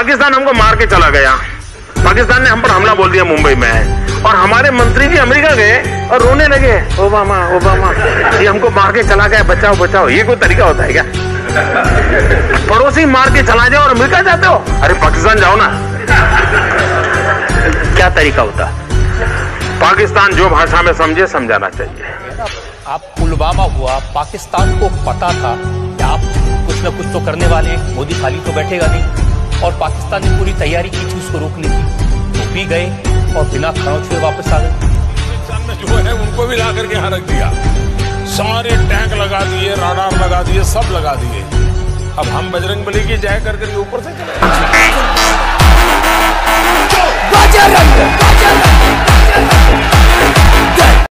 पाकिस्तान हमको मार के चला गया। पाकिस्तान ने हम पर हमला बोल दिया मुंबई में। और हमारे मंत्री भी अमेरिका गए और रोने लगे, ओबामा ओबामा, ये हमको मार के चला गया, बचाओ बचाओ, ये कोई तरीका होता है क्या? पड़ोसी मार के चला जाओ और अमेरिका जाते हो? अरे पाकिस्तान जाओ ना। क्या तरीका होता? पाकिस्तान जो भाषा में समझे, समझाना चाहिए। आप पुलवामा हुआ, पाकिस्तान को पता था कि आप कुछ ना कुछ तो करने वाले मोदी खाली तो बैठेगा नहीं। और पाकिस्तान ने पूरी तैयारी की थी उसको रोकने की। तो भी गए और बिना खरोच छुए वापस आ गए। जो है उनको भी ला करके यहाँ रख दिया। सारे टैंक लगा दिए, राडार लगा दिए, सब लगा दिए। अब हम बजरंग बली की जय कर करके ऊपर से चले।